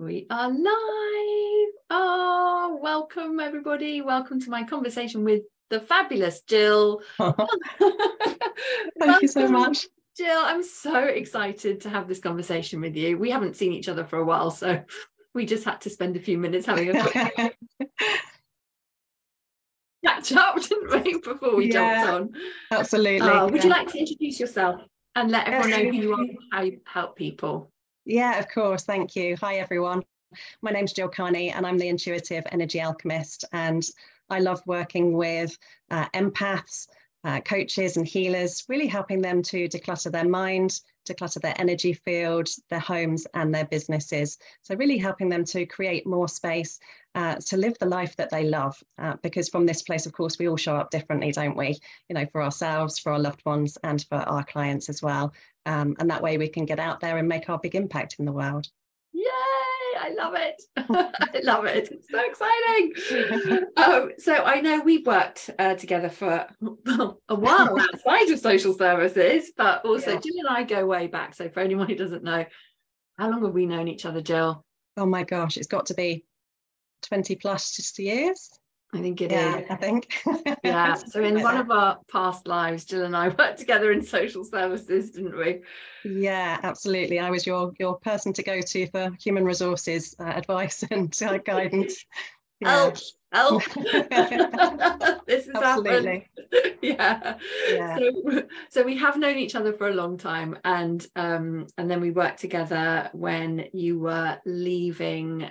We are live. Oh, welcome everybody. Welcome to my conversation with the fabulous Gill. Thank you so much. Gill, I'm so excited to have this conversation with you. We haven't seen each other for a while, so we just had to spend a few minutes having a quick catch up, didn't we, before we yeah, jumped on? Absolutely. Uh, would yeah. you like to introduce yourself and let everyone know who you are and how you help people? Yeah, of course. Thank you. Hi, everyone. My name's Gill Kearney, and I'm the intuitive energy alchemist. And I love working with uh, empaths, uh, coaches, and healers, really helping them to declutter their mind, declutter their energy field, their homes, and their businesses. So, really helping them to create more space uh, to live the life that they love. Uh, because from this place, of course, we all show up differently, don't we? You know, for ourselves, for our loved ones, and for our clients as well. Um, and that way we can get out there and make our big impact in the world. Yay! I love it. I love it. It's so exciting. um, so I know we've worked uh, together for a while outside of social services, but also yeah. Gill and I go way back. So for anyone who doesn't know, how long have we known each other, Gill? Oh my gosh, it's got to be 20 plus just years. I think it yeah, is. I think. yeah. So in one of our past lives, Gill and I worked together in social services, didn't we? Yeah, absolutely. I was your your person to go to for human resources uh, advice and uh, guidance. Yeah. Help! Help! this is absolutely. Happened. yeah. yeah. So so we have known each other for a long time, and um and then we worked together when you were leaving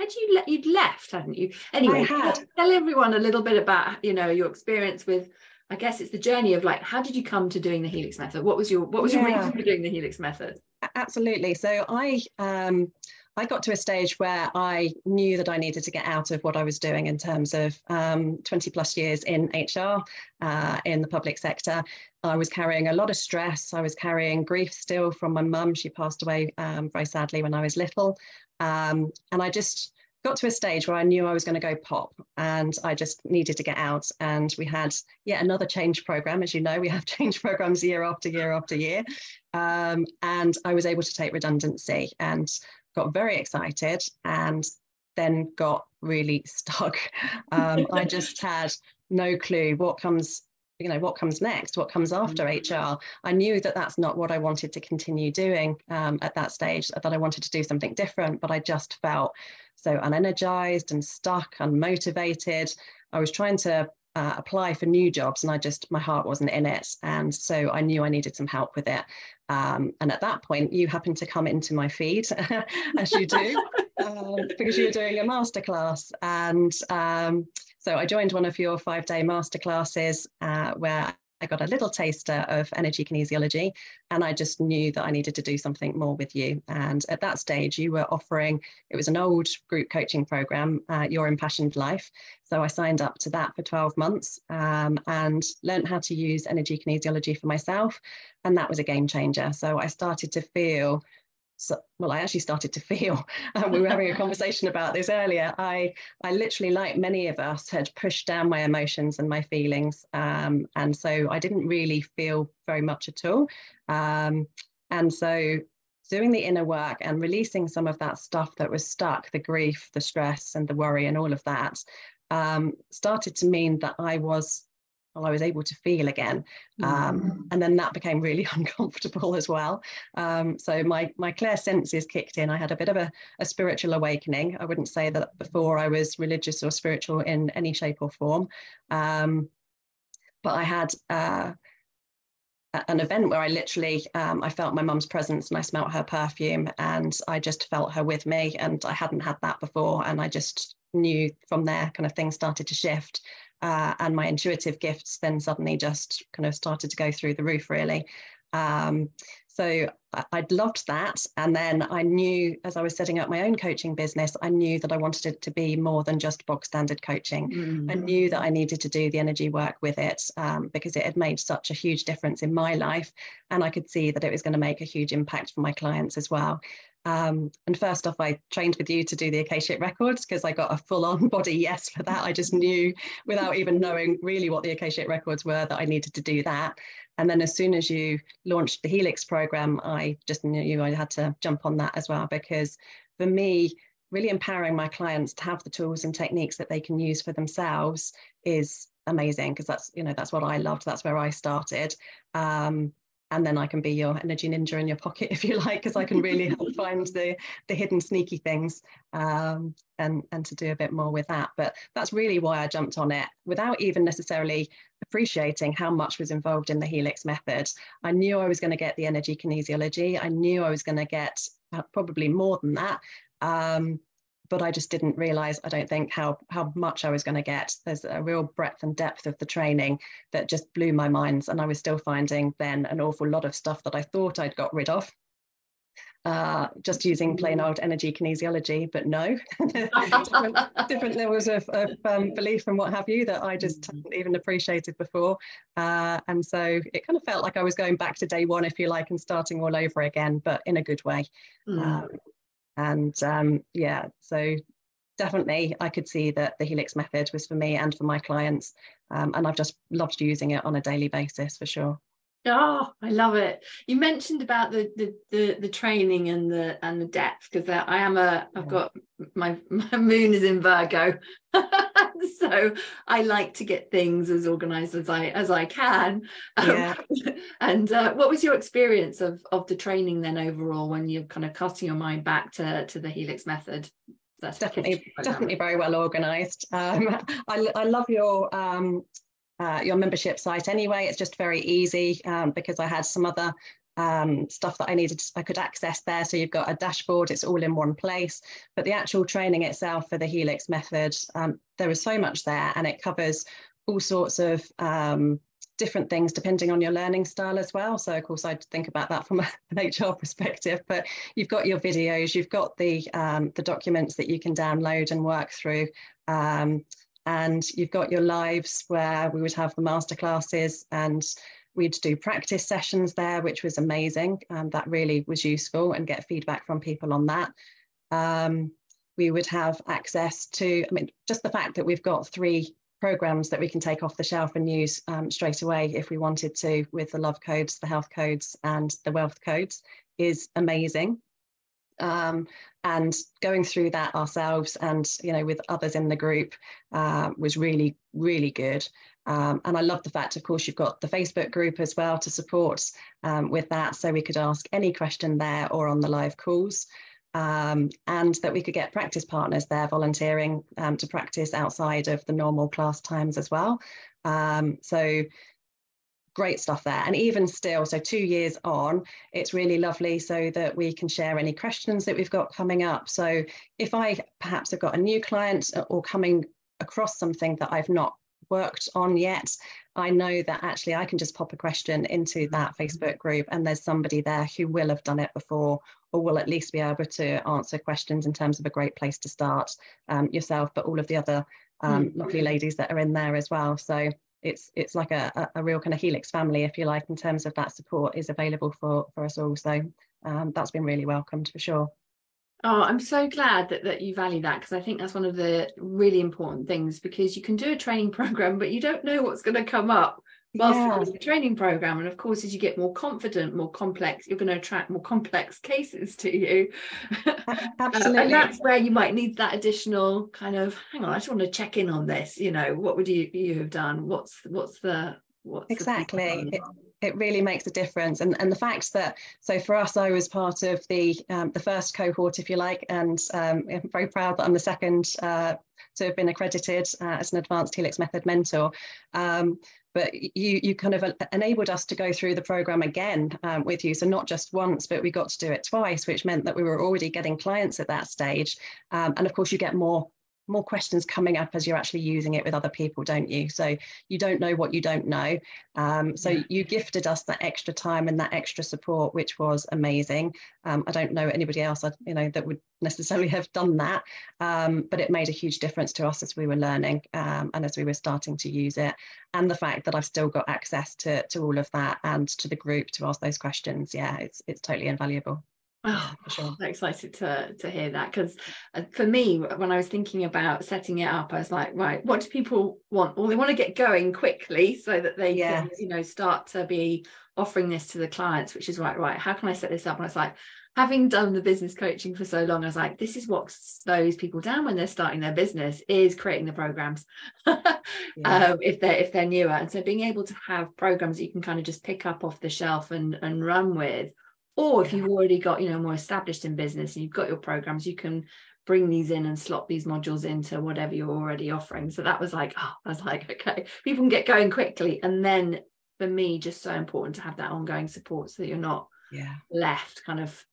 had you le- you'd left hadn't you? Anyway tell everyone a little bit about you know your experience with i guess it's the journey of like how did you come to doing the helix method? What was your what was yeah. your reason for doing the helix method? Absolutely. So i um I got to a stage where I knew that I needed to get out of what I was doing in terms of um, 20 plus years in HR, uh, in the public sector. I was carrying a lot of stress. I was carrying grief still from my mum. She passed away um, very sadly when I was little. Um, and I just got to a stage where I knew I was going to go pop and I just needed to get out. And we had yet another change program. As you know, we have change programs year after year after year. Um, and I was able to take redundancy and got very excited and then got really stuck. Um, I just had no clue what comes you know what comes next what comes after mm-hmm. hr i knew that that's not what i wanted to continue doing um, at that stage that i wanted to do something different but i just felt so unenergized and stuck unmotivated i was trying to uh, apply for new jobs and i just my heart wasn't in it. And so i knew i needed some help with it. Um, and at that point you happened to come into my feed as you do um, because you were doing a masterclass. And um, so I joined one of your five day masterclasses uh, where I got a little taster of energy kinesiology, and I just knew that I needed to do something more with you. And at that stage, you were offering it was an old group coaching program, uh, Your Impassioned Life. So I signed up to that for 12 months um, and learned how to use energy kinesiology for myself. And that was a game changer. So I started to feel so, well, I actually started to feel, um, we were having a conversation about this earlier. I, I literally, like many of us, had pushed down my emotions and my feelings. Um, and so I didn't really feel very much at all. Um, and so doing the inner work and releasing some of that stuff that was stuck, the grief, the stress, and the worry, and all of that, um, started to mean that I was well, I was able to feel again. Um, mm. And then that became really uncomfortable as well. Um, so my, my clear senses kicked in. I had a bit of a, a, spiritual awakening. I wouldn't say that before I was religious or spiritual in any shape or form. Um, but I had uh, an event where I literally um, I felt my mum's presence and I smelt her perfume and I just felt her with me and I hadn't had that before and I just knew from there kind of things started to shift uh, and my intuitive gifts then suddenly just kind of started to go through the roof really. Um, so I, would loved that. And then i knew as i was setting up my own coaching business i knew that i wanted it to be more than just bog standard coaching. Mm. i knew that i needed to do the energy work with it um, because it had made such a huge difference in my life. And i could see that it was going to make a huge impact for my clients as well Um, and first off, I trained with you to do the Akashic Records because I got a full on body yes for that. I just knew without even knowing really what the Akashic Records were that I needed to do that. And then as soon as you launched the Helix program, I just knew I had to jump on that as well because for me, really empowering my clients to have the tools and techniques that they can use for themselves is amazing because that's you know that's what I loved. That's where I started. Um, and then I can be your energy ninja in your pocket if you like, because I can really help find the the hidden sneaky things um, and and to do a bit more with that. But that's really why I jumped on it without even necessarily appreciating how much was involved in the Helix method. I knew I was going to get the energy kinesiology. I knew I was going to get uh, probably more than that. Um, but I just didn't realize, I don't think, how, how much I was going to get. There's a real breadth and depth of the training that just blew my mind. And I was still finding then an awful lot of stuff that I thought I'd got rid of. Uh, just using plain mm. old energy kinesiology, but no, different, different, levels of, of um, belief and what have you that I just mm. hadn't even appreciated before. Uh, and so it kind of felt like I was going back to day one, if you like, and starting all over again, but in a good way. Mm. Um, and um, yeah, so definitely I could see that the Helix method was for me and for my clients. Um, and I've just loved using it on a daily basis for sure. Oh, I love it. You mentioned about the the the, the training and the and the depth because I am a I've got my my moon is in Virgo, so I like to get things as organized as I as I can. Um, yeah. and uh, what was your experience of of the training then overall when you're kind of casting your mind back to to the Helix method? That's definitely definitely very well organized um, I, I love your um, uh, your membership site anyway. It's just very easy um, because I had some other um, stuff that I needed, I could access there. So you've got a dashboard, it's all in one place. But the actual training itself for the Helix method, um, there is so much there and it covers all sorts of um, different things depending on your learning style as well. So of course I'd think about that from an HR perspective, but you've got your videos, you've got the, um, the documents that you can download and work through. Um, and you've got your lives where we would have the masterclasses and we'd do practice sessions there, which was amazing. And that really was useful and get feedback from people on that. Um, we would have access to, I mean, just the fact that we've got three programs that we can take off the shelf and use um, straight away if we wanted to with the love codes, the health codes, and the wealth codes is amazing. Um, and going through that ourselves and you know with others in the group uh, was really really good um, and i love the fact of course you've got the facebook group as well to support um, with that so we could ask any question there or on the live calls um, and that we could get practice partners there volunteering um, to practice outside of the normal class times as well um, so great stuff there. And even still, so two years on, it's really lovely so that we can share any questions that we've got coming up. So if I perhaps have got a new client or coming across something that I've not worked on yet, I know that actually I can just pop a question into that Facebook group and there's somebody there who will have done it before or will at least be able to answer questions in terms of a great place to start um, yourself, but all of the other um, mm. lovely ladies that are in there as well. So it's it's like a, a real kind of helix family if you like in terms of that support is available for for us all so um, that's been really welcomed for sure oh i'm so glad that, that you value that because i think that's one of the really important things because you can do a training program but you don't know what's going to come up whilst yeah. the training program. And of course as you get more confident more complex you're going to attract more complex cases to you. Uh, absolutely and that's where you might need that additional kind of hang on i just want to check in on this you know what would you you have done? What's what's the what's exactly. the it, really makes a difference. And and the fact that so for us i was part of the um, the first cohort if you like and um, i'm very proud that i'm the second uh, to have been accredited uh, as an advanced helix method mentor. Um, but you you kind of enabled us to go through the program again um, with you. So not just once but we got to do it twice which meant that we were already getting clients at that stage. Um, and of course you get more more questions coming up as you're actually using it with other people, don't you? So you don't know what you don't know. Um, so yeah. you gifted us that extra time and that extra support, which was amazing. Um, I don't know anybody else, you know, that would necessarily have done that, um, but it made a huge difference to us as we were learning um, and as we were starting to use it. And the fact that I've still got access to to all of that and to the group to ask those questions, yeah, it's it's totally invaluable. Oh, sure. I'm excited to to hear that because uh, for me, when I was thinking about setting it up, I was like, right, what do people want? Well, they want to get going quickly so that they can, you know, start to be offering this to the clients, which is right, right. How can I set this up? And I was like, having done the business coaching for so long, I was like, this is what slows people down when they're starting their business is creating the programs. yeah. um, if they're if they're newer. And so being able to have programs that you can kind of just pick up off the shelf and and run with or if you've already got you know more established in business and you've got your programs you can bring these in and slot these modules into whatever you're already offering. So that was like oh i was like okay people can get going quickly. And then for me just so important to have that ongoing support so that you're not yeah. left kind of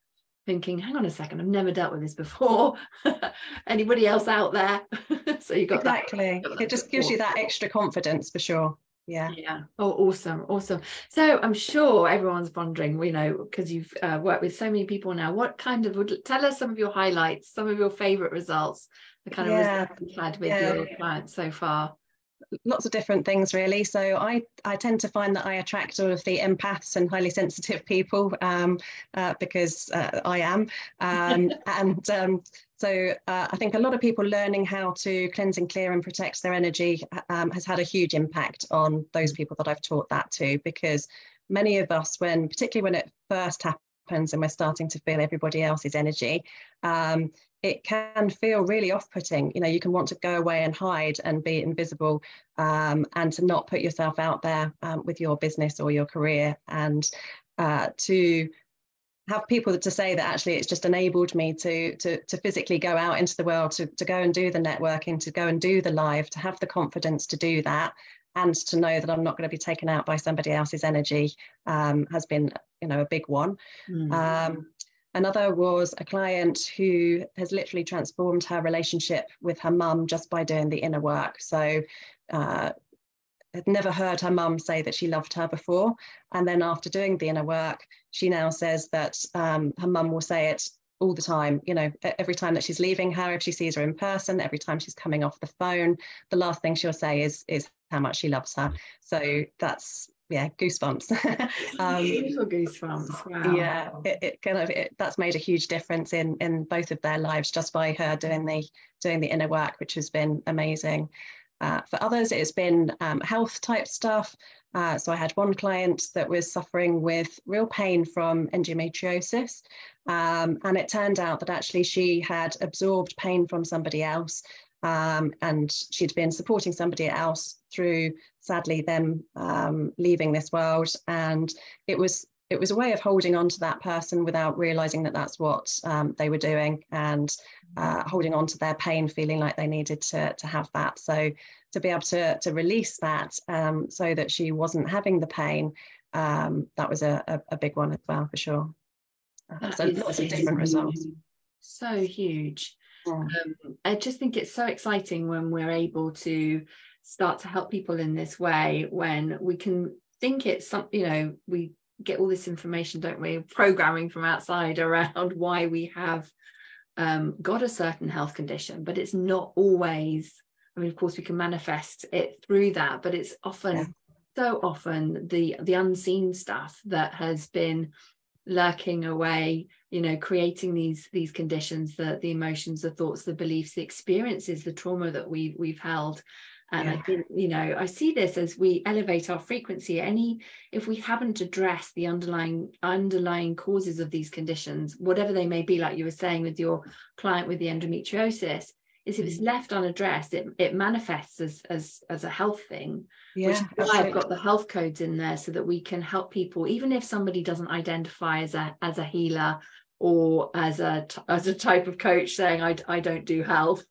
thinking hang on a second i've never dealt with this before. Anybody else out there? So you got exactly. that, it just support. gives you that extra confidence for sure yeah. Yeah. Oh awesome awesome. So i'm sure everyone's wondering you know because you've uh, worked with so many people now what kind of would tell us some of your highlights some of your favorite results the kind of results you've had with yeah. your clients so far. Lots of different things really. So i i tend to find that i attract all of the empaths and highly sensitive people um, uh, because uh, i am. Um, and um, so uh, I think a lot of people learning how to cleanse and clear and protect their energy um, has had a huge impact on those people that I've taught that to because many of us, when particularly when it first happens and we're starting to feel everybody else's energy, um, it can feel really off-putting. You know, you can want to go away and hide and be invisible um, and to not put yourself out there um, with your business or your career and uh, to have people to say that actually it's just enabled me to to to physically go out into the world to, to go and do the networking to go and do the live to have the confidence to do that and to know that i'm not going to be taken out by somebody else's energy um, has been you know a big one mm. um, another was a client who has literally transformed her relationship with her mum just by doing the inner work so uh, had never heard her mum say that she loved her before. And then after doing the inner work, she now says that um, her mum will say it all the time. You know, every time that she's leaving her, if she sees her in person, every time she's coming off the phone, the last thing she'll say is is how much she loves her. So that's yeah, goosebumps. um, Beautiful goosebumps. Wow. Yeah, it, it kind of it, that's made a huge difference in in both of their lives just by her doing the doing the inner work, which has been amazing. Uh, for others, it's been um, health type stuff. Uh, so I had one client that was suffering with real pain from endometriosis. Um, and it turned out that actually she had absorbed pain from somebody else. Um, and she'd been supporting somebody else through, sadly, them um, leaving this world. And it was it was a way of holding on to that person without realizing that that's what um, they were doing and uh, holding on to their pain, feeling like they needed to, to have that. So to be able to, to release that um, so that she wasn't having the pain, um, that was a, a, a, big one as well, for sure. Uh, so lots of different results. So huge. Yeah. Um, I just think it's so exciting when we're able to start to help people in this way when we can think it's something, you know, we get all this information, don't we? Programming from outside around why we have um, got a certain health condition, but it's not always. I mean, of course, we can manifest it through that, but it's often, yeah. so often, the the unseen stuff that has been lurking away you know creating these these conditions the the emotions the thoughts the beliefs the experiences the trauma that we we've held and yeah. i think you know i see this as we elevate our frequency any if we haven't addressed the underlying underlying causes of these conditions whatever they may be like you were saying with your client with the endometriosis is if it's mm. left unaddressed it, it manifests as as as a health thing yeah, which is why i've got the health codes in there so that we can help people even if somebody doesn't identify as a as a healer or as a as a type of coach saying I, I don't do health.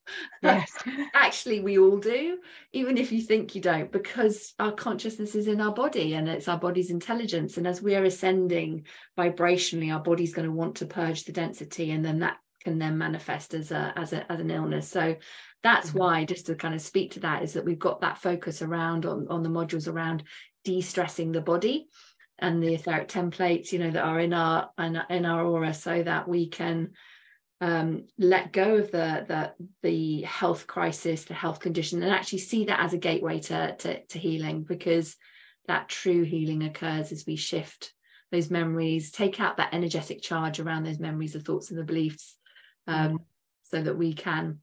Yes. Actually we all do even if you think you don't because our consciousness is in our body and it's our body's intelligence. And as we are ascending vibrationally our body's going to want to purge the density and then that can then manifest as a as a as an illness. So that's mm-hmm. why just to kind of speak to that is that we've got that focus around on on the modules around de-stressing the body and the etheric templates you know that are in our in, in our aura so that we can um, let go of the, the the health crisis the health condition and actually see that as a gateway to, to, to healing because that true healing occurs as we shift those memories take out that energetic charge around those memories the thoughts and the beliefs um, so that we can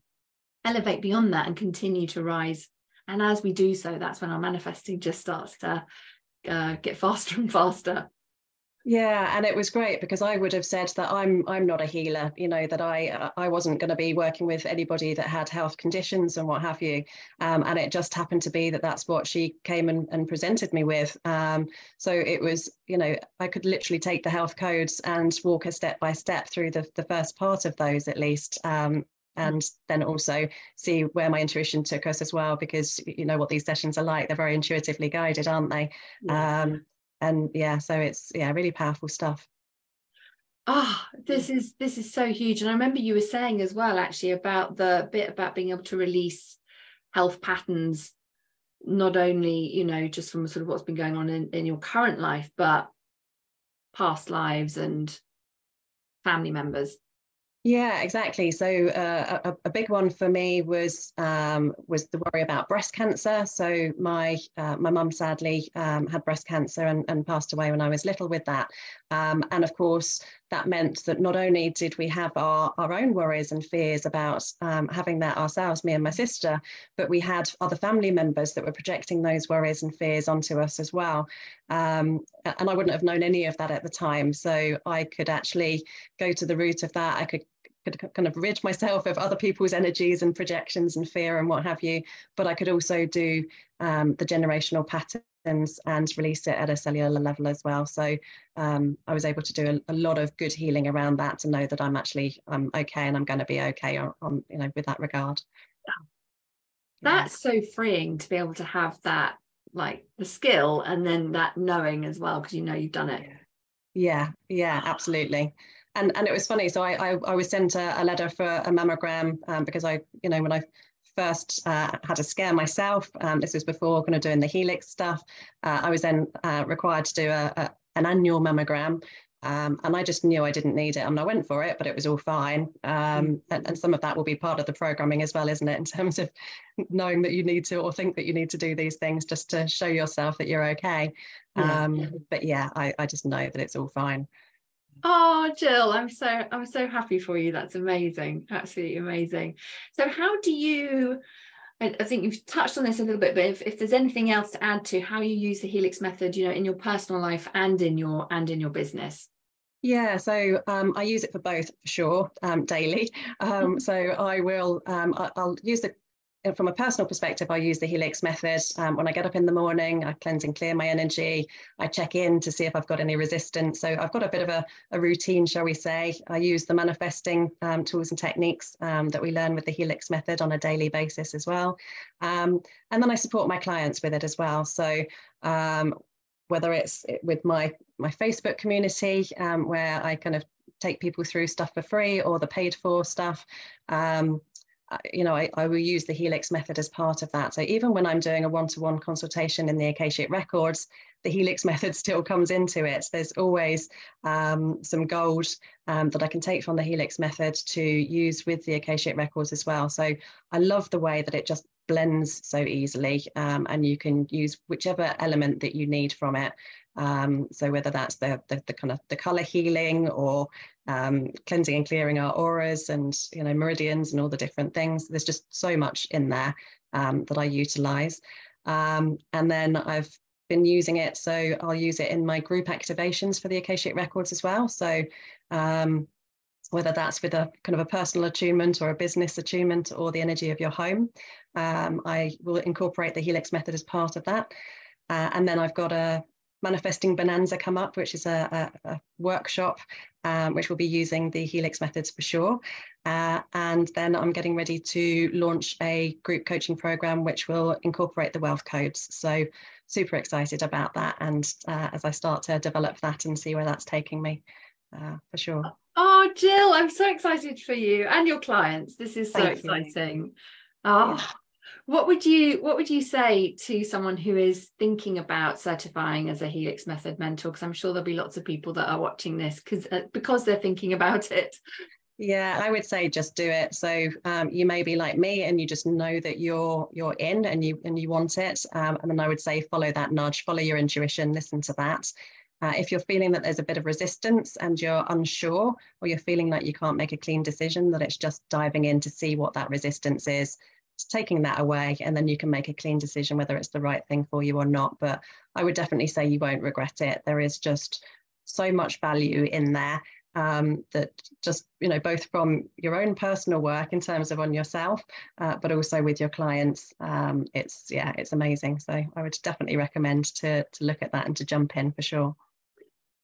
elevate beyond that and continue to rise. And as we do so that's when our manifesting just starts to uh, get faster and faster. Yeah, and it was great because I would have said that I'm I'm not a healer, you know, that I uh, I wasn't going to be working with anybody that had health conditions and what have you, um, and it just happened to be that that's what she came and, and presented me with. Um, so it was, you know, I could literally take the health codes and walk a step by step through the the first part of those at least, um, and then also see where my intuition took us as well because you know what these sessions are like. They're very intuitively guided aren't they? Yeah. um, and yeah so it's yeah really powerful stuff. Ah oh, this is this is so huge. And i remember you were saying as well actually about the bit about being able to release health patterns not only you know just from sort of what's been going on in, in your current life but past lives and family members yeah, exactly. So uh, a, a, big one for me was um, was the worry about breast cancer. So my uh, my mum sadly um, had breast cancer and, and passed away when I was little with that. Um, and of course, that meant that not only did we have our, our own worries and fears about um, having that ourselves, me and my sister, but we had other family members that were projecting those worries and fears onto us as well. Um, and I wouldn't have known any of that at the time. So I could actually go to the root of that. I could could kind of rid myself of other people's energies and projections and fear and what have you. But I could also do um, the generational patterns and release it at a cellular level as well. So um, I was able to do a, a, lot of good healing around that to know that I'm actually I'm okay and I'm going to be okay on, on you know with that regard. That's so freeing to be able to have that like the skill and then that knowing as well because you know you've done it. Yeah, yeah, absolutely and and it was funny. So I I, I was sent a, a, letter for a mammogram um, because I you know when I first uh, had a scare myself. Um, this was before kind of doing the helix stuff. Uh, I was then uh, required to do a, a, an annual mammogram. Um, and I just knew I didn't need it. I mean, I went for it, but it was all fine. Um, mm. and, and, some of that will be part of the programming as well, isn't it? In terms of knowing that you need to or think that you need to do these things just to show yourself that you're okay. Yeah. Um, but yeah, I, I just know that it's all fine. Oh, Gill, I'm so I'm so happy for you. That's amazing. Absolutely amazing. So how do you I, think you've touched on this a little bit, but if, if there's anything else to add to how you use the Helix method, you know, in your personal life and in your and in your business. Yeah, so um, I use it for both for sure um, daily. Um, so I will um, I, will use the from a personal perspective, I use the Helix method. Um, when I get up in the morning, I cleanse and clear my energy. I check in to see if I've got any resistance. So I've got a bit of a, a routine, shall we say. I use the manifesting um, tools and techniques um, that we learn with the Helix method on a daily basis as well. Um, and then I support my clients with it as well. So um, whether it's with my, my Facebook community, um, where I kind of take people through stuff for free or the paid for stuff. Um, you know, I, I, will use the Helix method as part of that. So even when I'm doing a one-to-one consultation in the Akashic Records, the Helix method still comes into it. There's always um, some gold um, that I can take from the Helix method to use with the Akashic Records as well. So I love the way that it just blends so easily um, and you can use whichever element that you need from it. Um, so whether that's the, the, the, kind of the color healing or um, cleansing and clearing our auras and you know meridians and all the different things. There's just so much in there um, that I utilize. Um, and then I've been using it, so I'll use it in my group activations for the Akashic Records as well. So um, whether that's with a kind of a personal attunement or a business attunement or the energy of your home, um, I will incorporate the Helix method as part of that. Uh, and then I've got a Manifesting Bonanza come up, which is a, a, a workshop um, which will be using the Helix methods for sure. Uh, and then I'm getting ready to launch a group coaching program which will incorporate the wealth codes. So super excited about that. And uh, as I start to develop that and see where that's taking me, uh, for sure. Oh, Gill, I'm so excited for you and your clients. This is so Thank exciting. You. Oh, yeah what would you what would you say to someone who is thinking about certifying as a helix method mentor? Because i'm sure there'll be lots of people that are watching this because uh, because they're thinking about it. Yeah i would say just do it. So um, you may be like me and you just know that you're you're in and you and you want it. Um, and then i would say follow that nudge follow your intuition listen to that. Uh, if you're feeling that there's a bit of resistance and you're unsure, or you're feeling like you can't make a clean decision, that it's just diving in to see what that resistance is, taking that away, and then you can make a clean decision whether it's the right thing for you or not. But I would definitely say you won't regret it. There is just so much value in there um, that just you know both from your own personal work in terms of on yourself uh, but also with your clients um, it's yeah it's amazing so i would definitely recommend to to look at that and to jump in for sure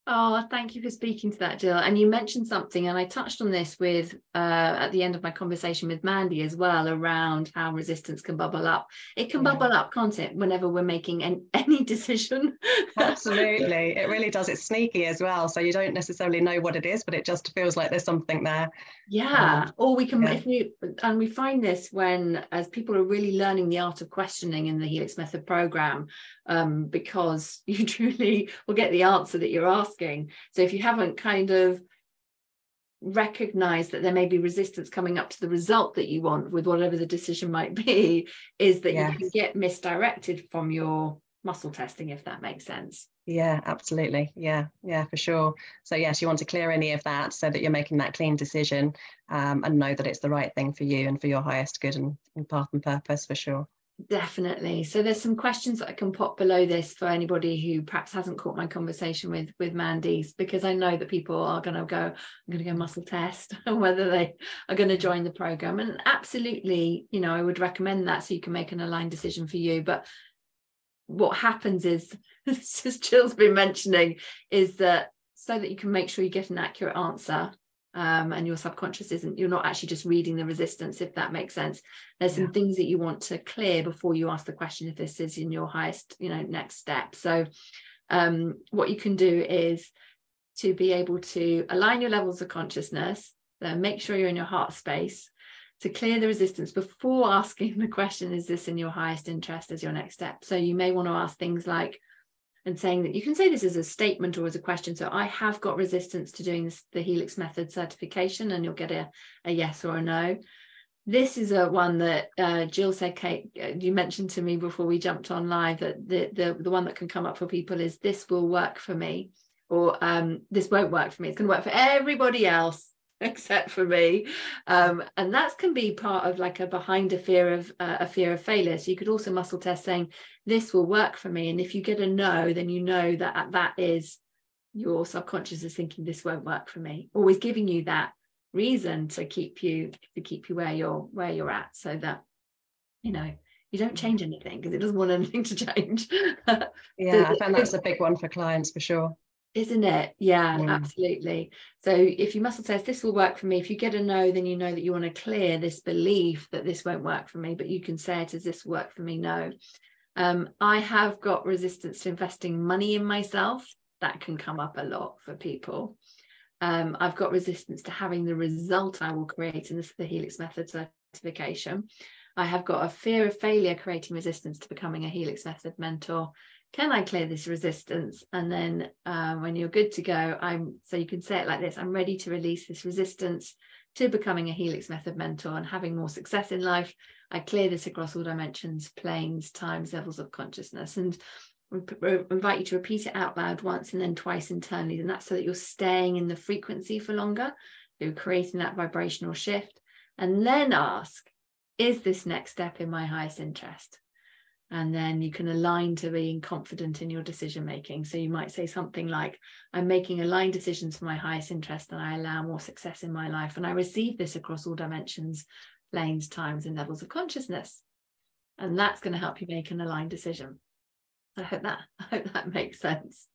Oh, thank you for speaking to that, Gill. And you mentioned something, and I touched on this with uh, at the end of my conversation with Mandy as well around how resistance can bubble up. It can yeah. bubble up, can't it, whenever we're making an, any decision? Absolutely, it really does. It's sneaky as well, so you don't necessarily know what it is, but it just feels like there's something there. Yeah, um, or we can yeah. if we and we find this when as people are really learning the art of questioning in the Helix Method program, um, because you truly will get the answer that you're asking. So if you haven't kind of recognized that there may be resistance coming up to the result that you want with whatever the decision might be, is that yes. you can get misdirected from your muscle testing, if that makes sense. Yeah, absolutely. Yeah, yeah, for sure. So, yes, you want to clear any of that so that you're making that clean decision um, and know that it's the right thing for you and for your highest good and, and path and purpose for sure. Definitely. So there's some questions that I can pop below this for anybody who perhaps hasn't caught my conversation with with Mandy's because I know that people are going to go, I'm going to go muscle test and whether they are going to join the program. And absolutely, you know, I would recommend that so you can make an aligned decision for you. But what happens is, as Gill's been mentioning, is that so that you can make sure you get an accurate answer um, and your subconscious isn't you're not actually just reading the resistance if that makes sense. There's yeah. some things that you want to clear before you ask the question if this is in your highest you know next step. So um, what you can do is to be able to align your levels of consciousness then make sure you're in your heart space to clear the resistance before asking the question is this in your highest interest as your next step? So you may want to ask things like and saying that you can say this as a statement or as a question. So I have got resistance to doing this, the Helix method certification, and you'll get a, a yes or a no. This is a one that uh, Gill said, Kate, uh, you mentioned to me before we jumped on live that the, the, the one that can come up for people is this will work for me, or um, this won't work for me. It's going to work for everybody else except for me. Um, and that can be part of like a behind a fear of uh, a fear of failure. So you could also muscle test saying this will work for me. And if you get a no then you know that that is your subconscious is thinking this won't work for me. Always giving you that reason to keep you to keep you where you're where you're at so that you know you don't change anything because it doesn't want anything to change. Yeah so, i found that's a big one for clients for sure isn't it? Yeah, yeah, absolutely. So if you muscle test this will work for me if you get a no then you know that you want to clear this belief that this won't work for me but you can say it as this work for me no. Um, i have got resistance to investing money in myself. That can come up a lot for people. Um, i've got resistance to having the result i will create in this the helix method certification. I have got a fear of failure creating resistance to becoming a helix method mentor can I clear this resistance? And then uh, when you're good to go, I'm so you can say it like this I'm ready to release this resistance to becoming a Helix Method mentor and having more success in life. I clear this across all dimensions, planes, times, levels of consciousness. And we invite you to repeat it out loud once and then twice internally. And that's so that you're staying in the frequency for longer. You're creating that vibrational shift. And then ask, is this next step in my highest interest? And then you can align to being confident in your decision making. So you might say something like i'm making aligned decisions for my highest interest and i allow more success in my life and i receive this across all dimensions lanes times and levels of consciousness. And that's going to help you make an aligned decision. I hope that i hope that makes sense.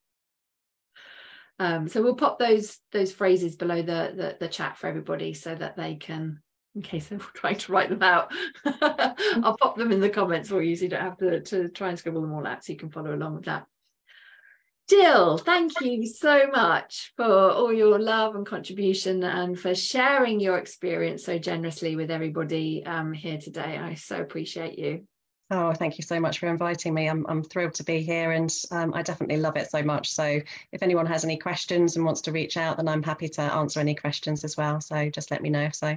Um, so we'll pop those those phrases below the, the the chat for everybody so that they can in case they're trying to write them out. I'll pop them in the comments for you so you don't have to, to try and scribble them all out so you can follow along with that. Gill, thank you so much for all your love and contribution and for sharing your experience so generously with everybody um, here today. I so appreciate you. Oh, thank you so much for inviting me. I'm, I'm thrilled to be here and um, I definitely love it so much. So, if anyone has any questions and wants to reach out, then I'm happy to answer any questions as well. So, just let me know. So,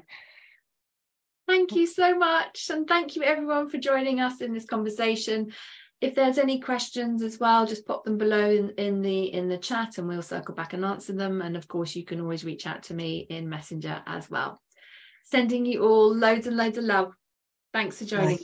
Thank you so much. And thank you everyone for joining us in this conversation. if there's any questions as well, just pop them below in, in the in the chat and we'll circle back and answer them. And of course, you can always reach out to me in Messenger as well. Sending you all loads and loads of love. Thanks for joining.